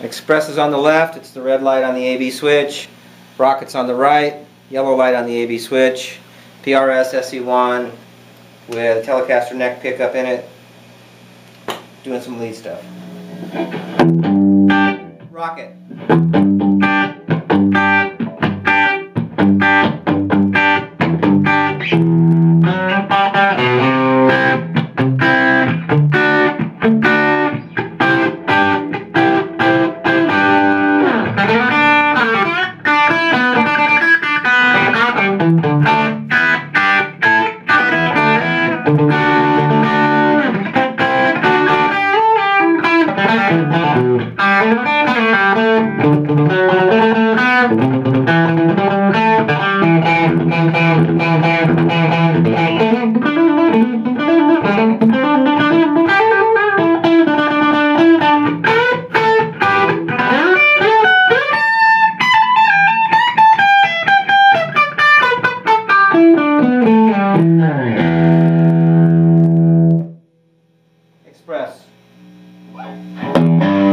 Express is on the left, it's the red light on the AB switch. Rocket's on the right, yellow light on the AB switch. PRS SE1 with a Telecaster neck pickup in it. Doing some lead stuff. Rocket. Thank you. Express.